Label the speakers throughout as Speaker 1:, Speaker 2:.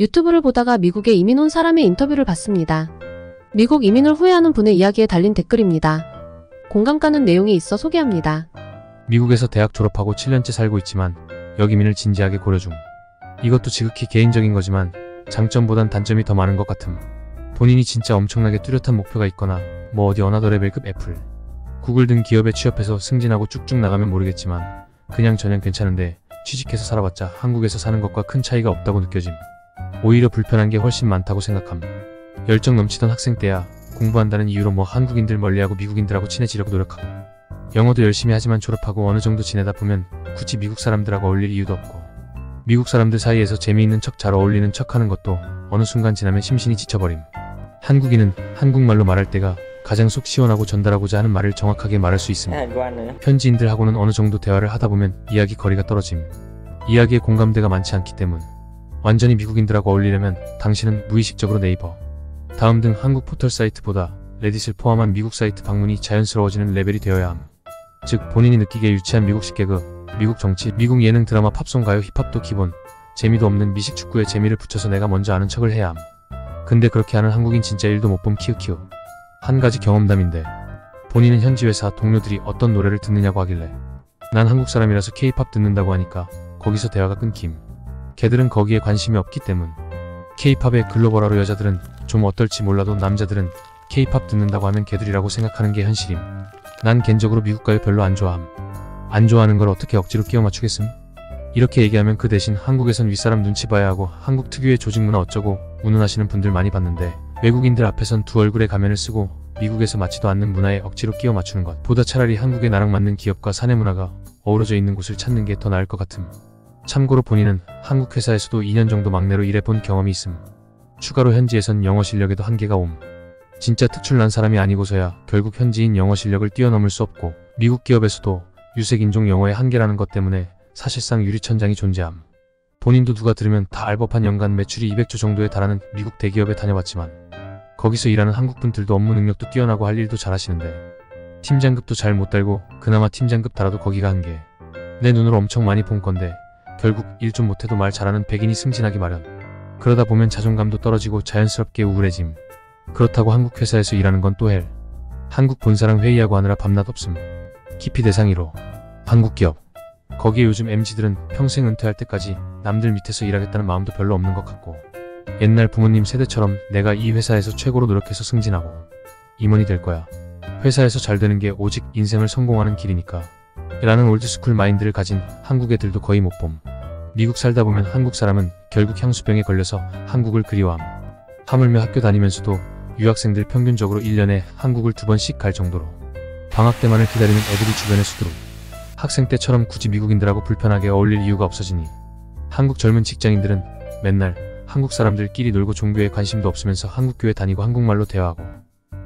Speaker 1: 유튜브를 보다가 미국에 이민 온 사람의 인터뷰를 봤습니다. 미국 이민을 후회하는 분의 이야기에 달린 댓글입니다. 공감 가는 내용이 있어 소개합니다.
Speaker 2: 미국에서 대학 졸업하고 7년째 살고 있지만 역이민을 진지하게 고려 중. 이것도 지극히 개인적인 거지만 장점보단 단점이 더 많은 것 같음. 본인이 진짜 엄청나게 뚜렷한 목표가 있거나 뭐 어디 another level급 애플, 구글 등 기업에 취업해서 승진하고 쭉쭉 나가면 모르겠지만 그냥 전혀 괜찮은데 취직해서 살아봤자 한국에서 사는 것과 큰 차이가 없다고 느껴짐. 오히려 불편한 게 훨씬 많다고 생각함. 열정 넘치던 학생 때야 공부한다는 이유로 뭐 한국인들 멀리하고 미국인들하고 친해지려고 노력하고 영어도 열심히 하지만 졸업하고 어느 정도 지내다 보면 굳이 미국 사람들하고 어울릴 이유도 없고 미국 사람들 사이에서 재미있는 척 잘 어울리는 척 하는 것도 어느 순간 지나면 심신이 지쳐버림. 한국인은 한국말로 말할 때가 가장 속 시원하고 전달하고자 하는 말을 정확하게 말할 수
Speaker 3: nữa
Speaker 2: 현지인들하고는 어느 정도 대화를 하다 보면 이야기 거리가 떨어짐. 이야기에 공감대가 많지 않기 때문. 완전히 미국인들하고 어울리려면 당신은 무의식적으로 네이버, 다음 등 한국 포털 사이트보다 레딧을 포함한 미국 사이트 방문이 자연스러워지는 레벨이 되어야 함. 즉 본인이 느끼기에 유치한 미국식 개그, 미국 정치, 미국 예능 드라마 팝송 가요 힙합도 기본, 재미도 없는 미식 축구에 재미를 붙여서 내가 먼저 아는 척을 해야 함. 근데 그렇게 하는 한국인 진짜 일도 못 봄 키우키우. 한 가지 경험담인데 본인은 현지 회사 동료들이 어떤 노래를 듣느냐고 하길래 난 한국 사람이라서 케이팝 듣는다고 하니까 거기서 대화가 끊김. 걔들은 거기에 관심이 없기 때문. 케이팝의 글로벌화로 여자들은 좀 어떨지 몰라도 남자들은 케이팝 듣는다고 하면 걔들이라고 생각하는 게 현실임. 난 개인적으로 미국 가요 별로 안 좋아함. 안 좋아하는 걸 어떻게 억지로 끼워 맞추겠음? 이렇게 얘기하면 그 대신 한국에선 윗사람 눈치 봐야 하고 한국 특유의 조직 문화 어쩌고 운운하시는 분들 많이 봤는데 외국인들 앞에선 두 얼굴의 가면을 쓰고 미국에서 맞지도 않는 문화에 억지로 끼워 맞추는 것 보다 차라리 한국에 나랑 맞는 기업과 사내 문화가 어우러져 있는 곳을 찾는 게 더 나을 것 같음. 참고로 본인은 한국 회사에서도 2년 정도 막내로 일해본 경험이 있음. 추가로 현지에선 영어 실력에도 한계가 옴. 진짜 특출난 사람이 아니고서야 결국 현지인 영어 실력을 뛰어넘을 수 없고 미국 기업에서도 유색인종 영어의 한계라는 것 때문에 사실상 유리천장이 존재함. 본인도 누가 들으면 다 알 법한 연간 매출이 200조 정도에 달하는 미국 대기업에 다녀봤지만 거기서 일하는 한국분들도 업무 능력도 뛰어나고 할 일도 잘하시는데 팀장급도 잘 못 달고 그나마 팀장급 달아도 거기가 한계. 내 눈으로 엄청 많이 본 건데 결국 일 좀 못해도 말 잘하는 백인이 승진하기 마련. 그러다 보면 자존감도 떨어지고 자연스럽게 우울해짐. 그렇다고 한국 회사에서 일하는 건 또 헬. 한국 본사랑 회의하고 하느라 밤낮 없음. 키피 대상 1호. 한국 기업. 거기에 요즘 MZ들은 평생 은퇴할 때까지 남들 밑에서 일하겠다는 마음도 별로 없는 것 같고 옛날 부모님 세대처럼 내가 이 회사에서 최고로 노력해서 승진하고 임원이 될 거야. 회사에서 잘 되는 게 오직 인생을 성공하는 길이니까. 라는 old school 마인드를 가진 한국 애들도 거의 못 봄. 미국 살다 보면 한국 사람은 결국 향수병에 걸려서 한국을 그리워함. 하물며 학교 다니면서도 유학생들 평균적으로 1년에 한국을 두 번씩 갈 정도로 방학 때만을 기다리는 애들이 주변에 수두룩. 학생 때처럼 굳이 미국인들하고 불편하게 어울릴 이유가 없어지니 한국 젊은 직장인들은 맨날 한국 사람들끼리 놀고 종교에 관심도 없으면서 한국 교회 다니고 한국말로 대화하고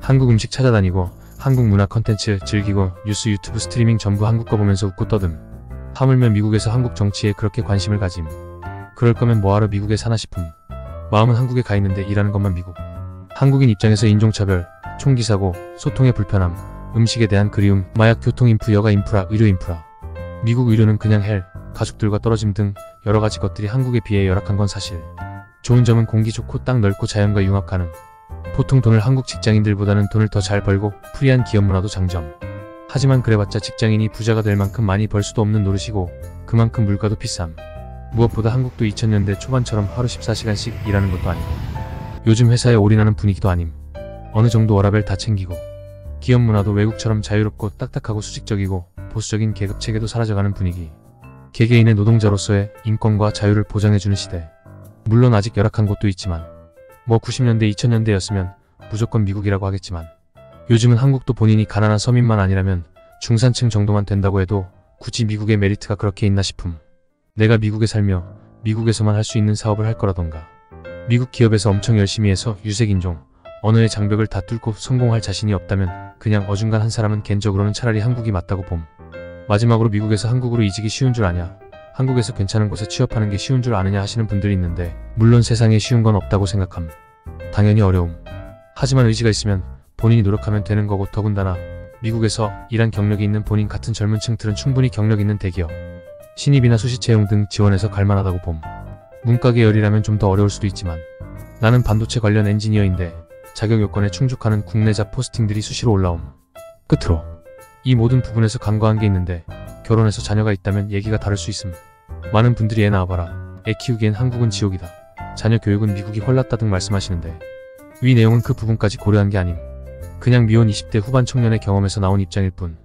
Speaker 2: 한국 음식 찾아다니고 한국 문화 컨텐츠 즐기고 뉴스 유튜브 스트리밍 전부 한국 거 보면서 웃고 떠듦. 하물며 미국에서 한국 정치에 그렇게 관심을 가짐. 그럴 거면 뭐하러 미국에 사나 싶음. 마음은 한국에 가 있는데 일하는 것만 미국. 한국인 입장에서 인종차별, 총기 사고, 소통의 불편함, 음식에 대한 그리움, 마약 교통 인프, 여가 인프라, 의료 인프라. 미국 의료는 그냥 hell, 가족들과 떨어짐 등 여러 가지 것들이 한국에 비해 열악한 건 사실. 좋은 점은 공기 좋고 땅 넓고 자연과 융합 가능. 보통 돈을 한국 직장인들보다는 돈을 더 잘 벌고 free한 기업 문화도 장점. 하지만 그래봤자 직장인이 부자가 될 만큼 많이 벌 수도 없는 노릇이고 그만큼 물가도 비쌈. 무엇보다 한국도 2000년대 초반처럼 하루 14시간씩 일하는 것도 아니고 요즘 회사에 올인하는 분위기도 아님. 어느 정도 워라벨 다 챙기고 기업 문화도 외국처럼 자유롭고 딱딱하고 수직적이고 보수적인 계급 체계도 사라져가는 분위기. 개개인의 노동자로서의 인권과 자유를 보장해주는 시대. 물론 아직 열악한 곳도 있지만 뭐 90년대 2000년대였으면 무조건 미국이라고 하겠지만 요즘은 한국도 본인이 가난한 서민만 아니라면 중산층 정도만 된다고 해도 굳이 미국의 메리트가 그렇게 있나 싶음. 내가 미국에 살며 미국에서만 할 수 있는 사업을 할 거라던가 미국 기업에서 엄청 열심히 해서 유색인종, 언어의 장벽을 다 뚫고 성공할 자신이 없다면 그냥 어중간 한 사람은 개인적으로는 차라리 한국이 맞다고 봄. 마지막으로 미국에서 한국으로 이직이 쉬운 줄 아냐? 한국에서 괜찮은 곳에 취업하는 게 쉬운 줄 아느냐 하시는 분들이 있는데 물론 세상에 쉬운 건 없다고 생각함. 당연히 어려움. 하지만 의지가 있으면 본인이 노력하면 되는 거고 더군다나 미국에서 일한 경력이 있는 본인 같은 젊은 층들은 충분히 경력 있는 대기업, 신입이나 수시 채용 등 지원해서 갈만하다고 봄. 문과 계열이라면 좀 더 어려울 수도 있지만 나는 반도체 관련 엔지니어인데 자격 요건에 충족하는 국내자 포스팅들이 수시로 올라옴. 끝으로 이 모든 부분에서 간과한 게 있는데 결혼해서 자녀가 있다면 얘기가 다를 수 있음. 많은 분들이 애 낳아봐라. 애 키우기엔 한국은 지옥이다. 자녀 교육은 미국이 헐났다 등 말씀하시는데 위 내용은 그 부분까지 고려한 게 아님. 그냥 미혼 20대 후반 청년의 경험에서 나온 입장일 뿐.